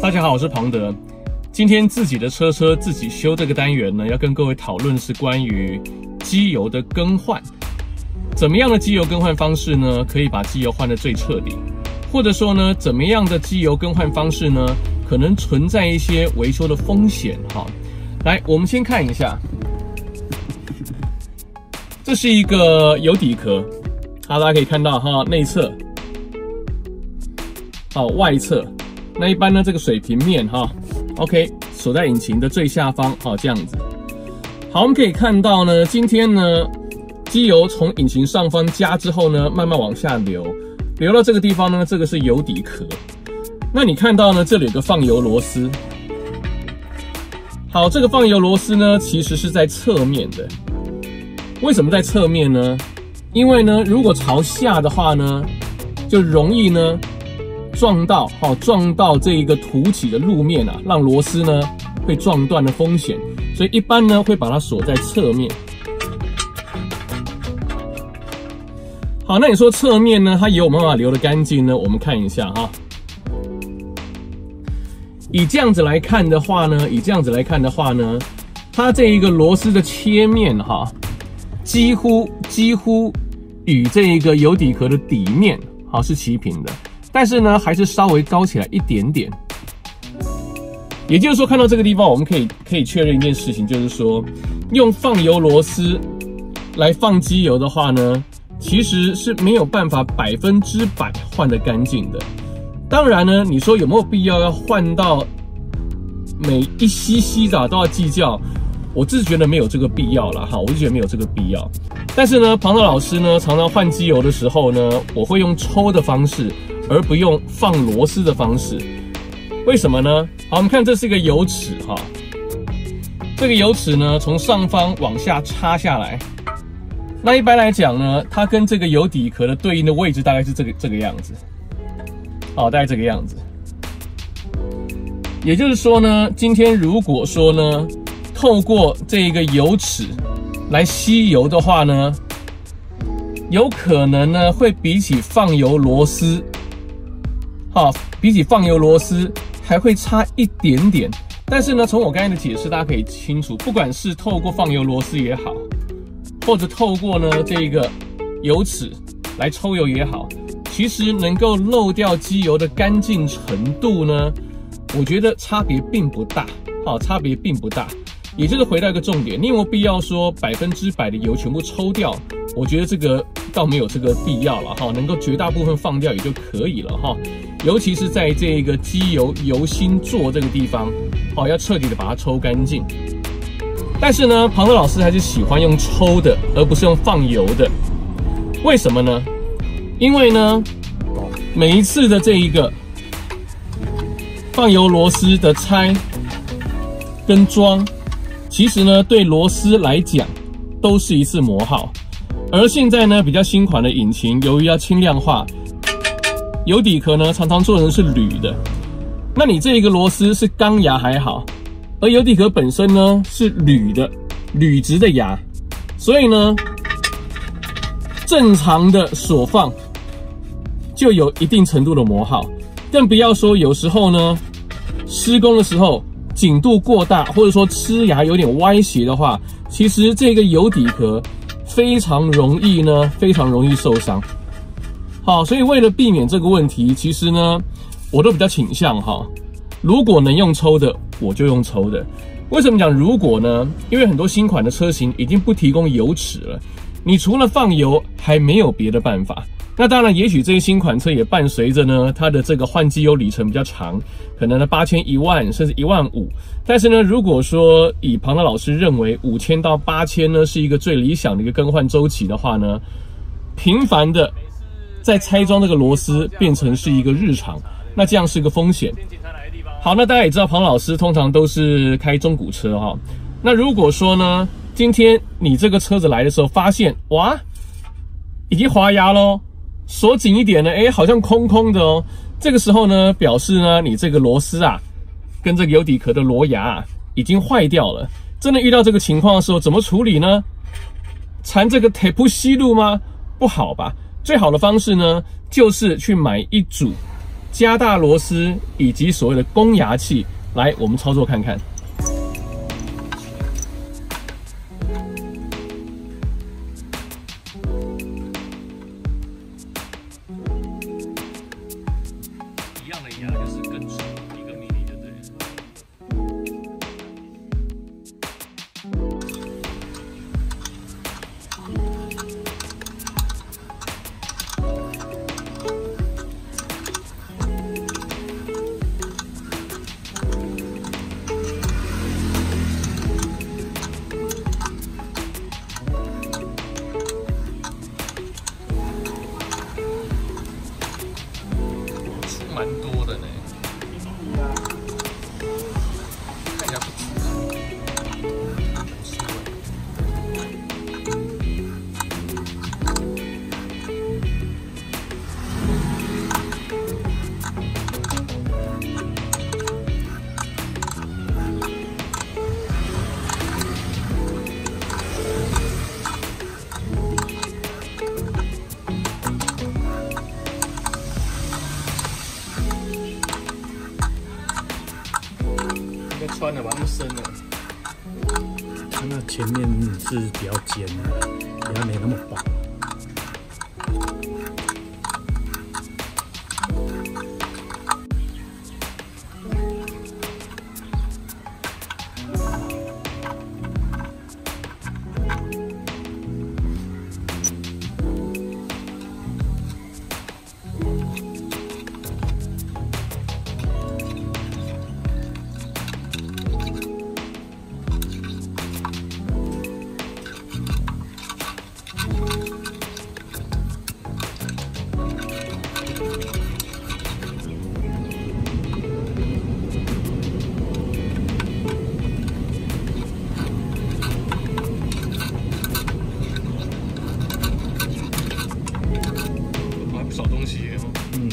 大家好，我是庞德。今天自己的车车自己修这个单元呢，要跟各位讨论是关于机油的更换。怎么样的机油更换方式呢，可以把机油换得最彻底？或者说呢，怎么样的机油更换方式呢，可能存在一些维修的风险？哈，来，我们先看一下，这是一个油底壳，好，大家可以看到哈，内侧，好，外侧。那一般呢，这个水平面哈，OK，锁在引擎的最下方，哦这样子。好，我们可以看到呢，今天呢，机油从引擎上方加之后呢，慢慢往下流，流到这个地方呢，这个是油底壳。那你看到呢，这里有个放油螺丝。好，这个放油螺丝呢，其实是在侧面的。为什么在侧面呢？因为呢，如果朝下的话呢，就容易呢。撞到，好撞到这一个凸起的路面啊，让螺丝呢会撞断的风险，所以一般呢会把它锁在侧面。好，那你说侧面呢，它有没有办法流得干净呢？我们看一下哈。以这样子来看的话呢，以这样子来看的话呢，它这一个螺丝的切面哈，几乎几乎与这一个油底壳的底面好是齐平的。但是呢，还是稍微高起来一点点。也就是说，看到这个地方，我们可以可以确认一件事情，就是说，用放油螺丝来放机油的话呢，其实是没有办法百分之百换得干净的。当然呢，你说有没有必要要换到每一吸吸的都要计较？我自己觉得没有这个必要了哈，我就觉得没有这个必要。但是呢，庞德老师呢，常常换机油的时候呢，我会用抽的方式。而不用放螺丝的方式，为什么呢？好，我们看这是一个油尺哈，这个油尺呢从上方往下插下来，那一般来讲呢，它跟这个油底壳的对应的位置大概是这个这个样子，好，大概这个样子。也就是说呢，今天如果说呢，透过这一个油尺来吸油的话呢，有可能呢会比起放油螺丝。啊，比起放油螺丝还会差一点点，但是呢，从我刚才的解释，大家可以清楚，不管是透过放油螺丝也好，或者透过呢这个油尺来抽油也好，其实能够漏掉机油的干净程度呢，我觉得差别并不大。好，差别并不大，也就是回到一个重点，你有没有必要说百分之百的油全部抽掉？我觉得这个倒没有这个必要了哈，能够绝大部分放掉也就可以了哈。尤其是在这个机油油芯座这个地方，好，要彻底的把它抽干净。但是呢，庞德老师还是喜欢用抽的，而不是用放油的。为什么呢？因为呢，每一次的这一个放油螺丝的拆跟装，其实呢，对螺丝来讲都是一次磨耗。而现在呢，比较新款的引擎，由于要轻量化。油底壳呢，常常做成是铝的，那你这一个螺丝是钢牙还好，而油底壳本身呢是铝的，铝质的牙，所以呢，正常的锁放就有一定程度的磨耗，更不要说有时候呢，施工的时候紧度过大，或者说吃牙有点歪斜的话，其实这个油底壳非常容易呢，非常容易受伤。好，所以为了避免这个问题，其实呢，我都比较倾向哈，如果能用抽的，我就用抽的。为什么讲如果呢？因为很多新款的车型已经不提供油尺了，你除了放油，还没有别的办法。那当然，也许这些新款车也伴随着呢，它的这个换机油里程比较长，可能呢八千、一万甚至一万五。但是呢，如果说以庞德老师认为五千到八千呢是一个最理想的一个更换周期的话呢，频繁的。在拆装这个螺丝变成是一个日常，那这样是一个风险。好，那大家也知道，庞老师通常都是开中古车哈。那如果说呢，今天你这个车子来的时候，发现哇，已经滑牙喽，锁紧一点呢，哎，好像空空的哦。这个时候呢，表示呢，你这个螺丝啊，跟这个油底壳的螺牙啊，已经坏掉了。真的遇到这个情况的时候，怎么处理呢？缠这个铁铺吸路吗？不好吧？最好的方式呢，就是去买一组加大螺丝以及所谓的攻牙器。来，我们操作看看。穿的吧，那么深了。它那前面是比较尖的，比较没那么薄。少东西。嗯，